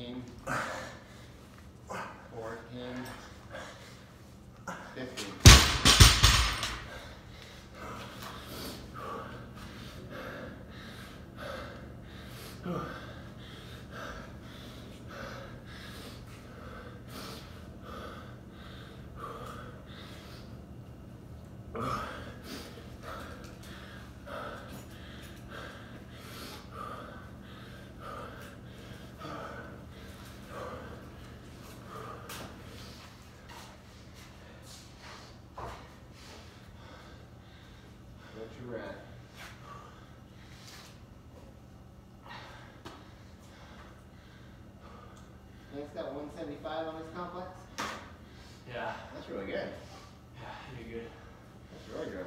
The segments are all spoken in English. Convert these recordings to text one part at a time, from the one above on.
13, 14, 15. Whew. at. Nick's got 175 on his complex. Yeah. That's really good. Yeah, you're good. That's really good.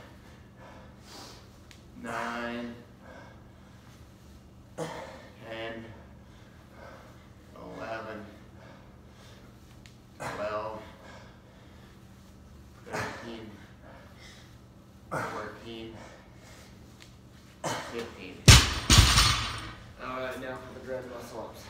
Right now for the grand muscle ups.